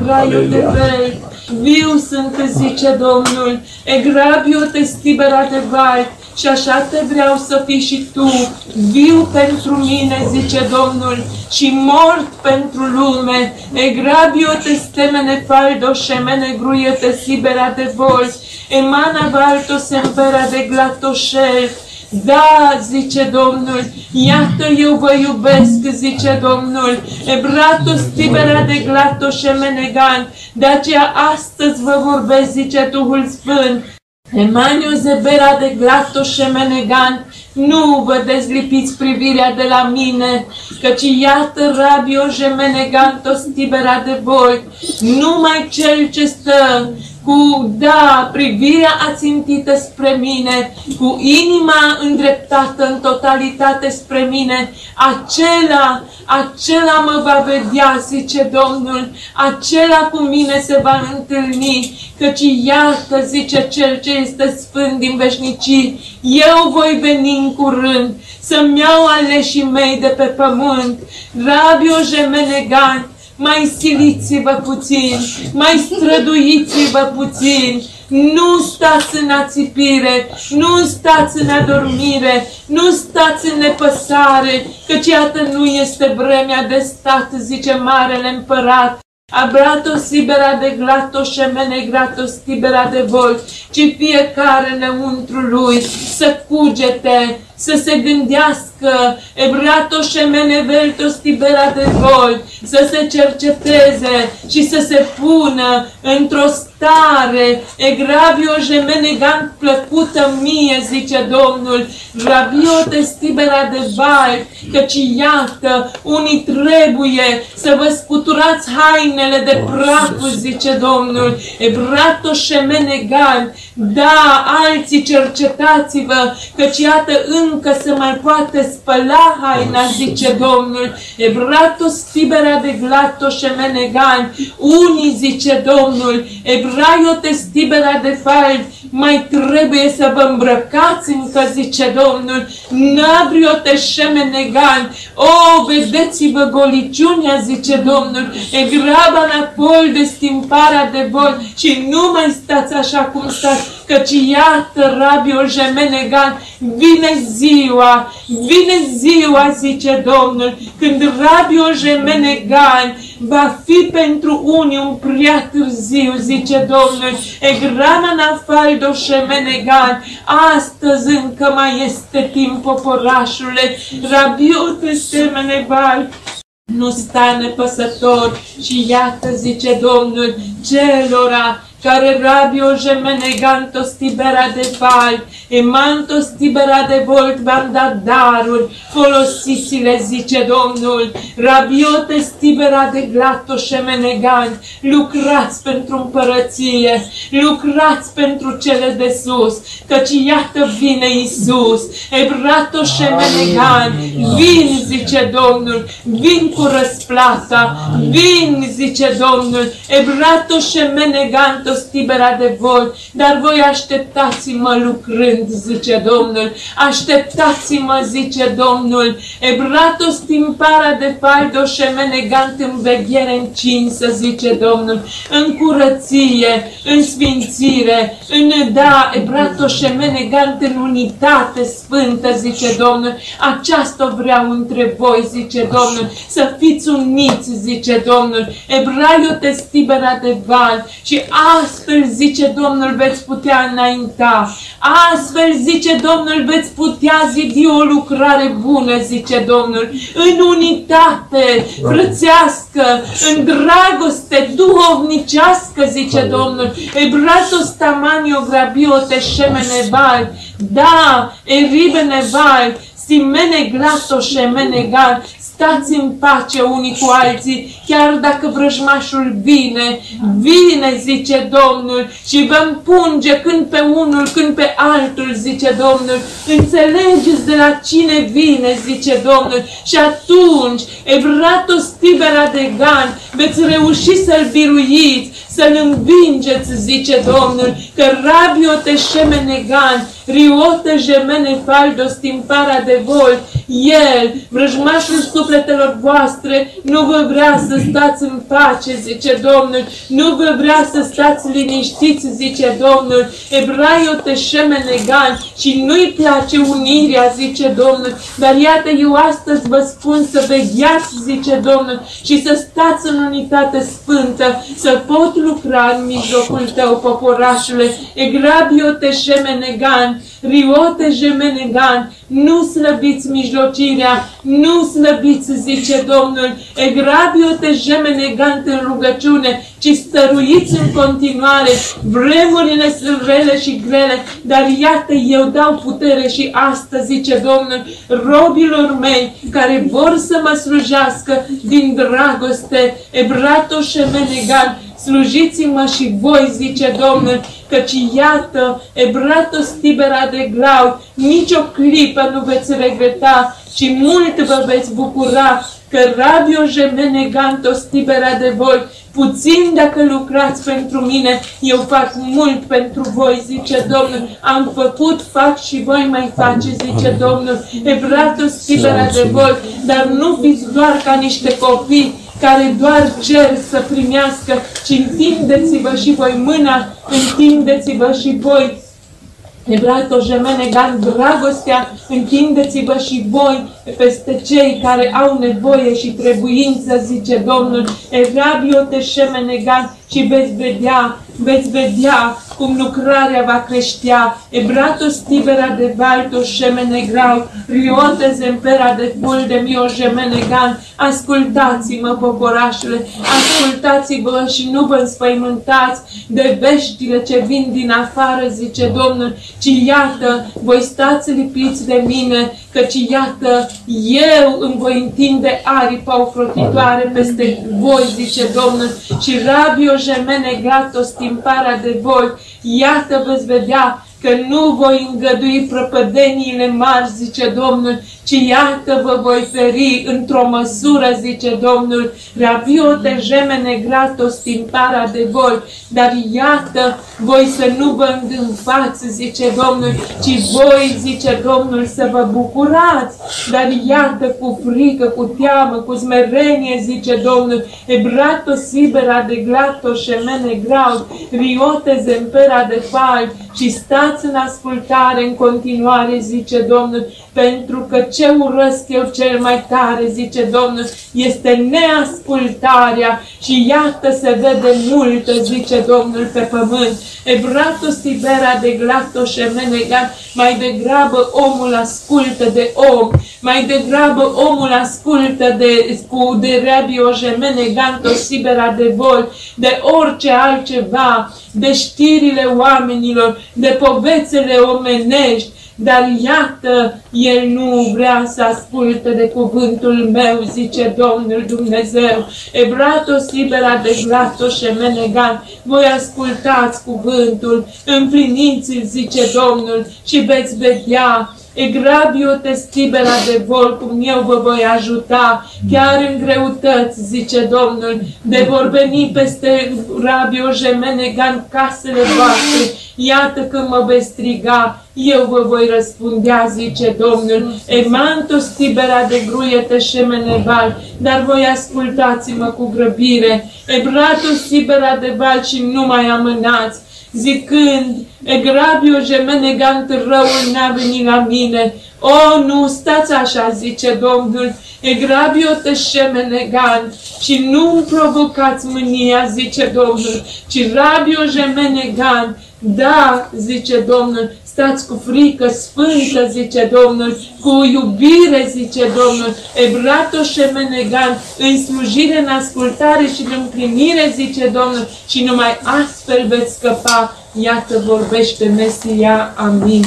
ebraio de vel, viu sunt, zice Domnul, egrabio te stibera de val, și așa te vreau să fii și tu, viu pentru mine, zice Domnul, și mort pentru lume. Egrabio te stemene faldo, șemene gruie te sibera de vol, emana valto sempera de glatoșel, da, zice Domnul, iată eu vă iubesc, zice Domnul, ebratos tibera de glato șemenegan, de aceea astăzi vă vorbesc, zice Duhul Sfânt, Emaniu zebera de glato șemenegan, nu vă dezlipiți privirea de la mine, căci iată rabio jemenegantos tibera de voi, numai cel ce stă cu, da, privirea ațintită spre mine, cu inima îndreptată în totalitate spre mine, acela, acela mă va vedea, zice Domnul, acela cu mine se va întâlni, căci iată, zice Cel ce este sfânt din veșnicii, eu voi veni în curând să-mi iau aleșii mei de pe pământ, rabio jemenegan, mai siliți-vă puțin, mai străduiți-vă puțin, nu stați în ațipire, nu stați în adormire, nu stați în nepăsare, căci iată nu este vremea de stat, zice Marele Împărat. Abrato sibera de glatoș șemene grato stibera de voi, ci fiecare înăuntru lui să cugete, să se gândească, ebrato șemene velto stibera de voi, să se cerceteze și să se pună într-o stare, egravio jemenegant plăcută mie, zice Domnul, rabio te stibera de val, căci iată, unii trebuie să vă scuturați hainele de praf, zice Domnul, ebrato șemenegan, da, alții cercetați-vă, căci iată încă se mai poate spăla haina, zice Domnul, ebrato stibera de glatoș șemenegan, unii, zice Domnul, ebraio te stibera de falt, mai trebuie să vă îmbrăcați încă, zice Domnul, nabrio te șemenegan, o, vedeți-vă goliciunea, zice Domnul, e graba înapoi de stimparea de voi și nu mai stați așa cum stați, căci iată, rabiul jemenegan, vine ziua, vine ziua, zice Domnul, când rabiul jemenegan va fi pentru unii un prea târziu, zice Domnul, e grana nafaldo shemenegan, astăzi încă mai este timp, poporașule, rabiul te semeneval, nu sta nepăsător. Și iată, zice Domnul, celora care rabio jemeneganto stibera de val, e manto stibera de volt v-am dat daruri, folosiți-le, zice Domnul, rabiote stibera de glato șemenegant, lucrați pentru împărăție, lucrați pentru cele de sus, căci iată vine Iisus, ebrato șemenegant, vin, zice Domnul, vin cu răsplata, vin, zice Domnul, ebrato șemenegant, fost libera de voi, dar voi așteptați-mă lucrând, zice Domnul, așteptați-mă, zice Domnul, ebratos timpara de faldo șemenegant în veghere încinsă, zice Domnul, în curăție, în sfințire, în da, ebratos șemenegant în unitate sfântă, zice Domnul, aceasta vreau între voi, zice Domnul, să fiți uniți, zice Domnul, ebraio te stibera de val și Astfel, zice Domnul, veți putea înainta. Astfel, zice Domnul, veți putea zidi o lucrare bună, zice Domnul, în unitate frățească, în dragoste duhovnicească, zice Domnul. Ebratos tamanio grabio te șemene val, da, eribe neval, simene glato șemene gal, stați în pace unii cu alții, chiar dacă vrăjmașul vine, vine, zice Domnul, și vă împunge când pe unul, când pe altul, zice Domnul. Înțelegeți de la cine vine, zice Domnul, și atunci, evratos tibera de gan, veți reuși să-l biruiți, să-l învingeți, zice Domnul, că rabio te șemenegan, riotă jemene faldo stimpara de vol, El, vrăjmașul sufletelor voastre, nu vă vrea să stați în pace, zice Domnul, nu vă vrea să stați liniștiți, zice Domnul. Ebraio te șemenegan și nu-i place unirea, zice Domnul, dar iată eu astăzi vă spun să vegheați, zice Domnul, și să stați în unitate sfântă, să pot lucra în mijlocul tău, poporașule. Egrabio te șemenegan, riote jemenegan, nu slăbiți mijlocirea, nu slăbiți, zice Domnul, egrabio te jemenegant în rugăciune, ci stăruiți în continuare. Vremurile sunt rele și grele, dar iată eu dau putere și astăzi, zice Domnul, robilor mei care vor să mă slujească din dragoste, ebrato shemenegan, slujiți-mă și voi, zice Domnul, căci iată, ebrato stibera de glau, nicio clipă nu veți regreta, ci mult vă veți bucura, că rabio jemeneganto stibera de voi, puțin dacă lucrați pentru mine, eu fac mult pentru voi, zice Domnul. Am făcut, fac și voi mai face, zice Domnul. Ebratul stibera de voi, dar nu fiți doar ca niște copii care doar cer să primească, ci întindeți-vă și voi mâna, întindeți-vă și voi Ebrato jemenegan, dragostea, întindeți-vă și voi peste cei care au nevoie și trebuință, zice Domnul. Evrabio te șemenegan și veți vedea, veți vedea cum lucrarea va creștea. Ebrato stibera de valto șemenegrau, riote zempera de ful de mio jemenegan. Ascultați-mă, poporașule, ascultați-vă și nu vă înspăimântați de veștile ce vin din afară, zice Domnul, ci iată, voi stați lipiți de mine, căci iată, eu îmi voi întinde aripa ofrotitoare peste voi, zice Domnul, și rabio jemene gato stimparea de voi, iată veți vedea că nu voi îngădui prăpădeniile mari, zice Domnul, ci iată vă voi feri într-o măsură, zice Domnul, rabio te gemene grato stimparea de voi, dar iată voi să nu vă îngânfați, zice Domnul, ci voi, zice Domnul, să vă bucurați, dar iată cu frică, cu teamă, cu smerenie, zice Domnul, ebrato sibera de glato șemene grau, riote zempera de fal, și stați în ascultare în continuare, zice Domnul, pentru că ce urăsc eu cel mai tare, zice Domnul, este neascultarea și iată se vede multă, zice Domnul, pe pământ. Ebrato sibera de glatoș șemenegan, mai degrabă omul ascultă de om, mai degrabă omul ascultă de, cu de rabio jemeneganto sibera de vol, de orice altceva, de știrile oamenilor, de povețele omenești, dar iată, el nu vrea să asculte de cuvântul meu, zice Domnul Dumnezeu. Ebrato sibera de glato șemenegan, voi ascultați cuvântul, împliniți-l, zice Domnul, și veți vedea Egrabio te stibera de vol, cum eu vă voi ajuta, chiar în greutăți, zice Domnul, de vor veni peste rabio jemenegan casele voastre, Iată când mă veți striga, eu vă voi răspundea, zice Domnul. Emanto stibera de gruiete șemeneval, dar voi ascultați-mă cu grăbire. Ebratul stibera de val și nu mai amânați zicând, Egrabio jemenegant răul n-a venit la mine. O, nu, stați așa, zice Domnul, Egrabio te șemenegan și nu-mi provocați mânia, zice Domnul, ci rabio jemenegan, da, zice Domnul, stați cu frică sfântă, zice Domnul, cu iubire, zice Domnul, ebrato șemenegan, în slujire, în ascultare și în împlinire, zice Domnul, și numai astfel veți scăpa. Iată vorbește Mesia. Amin.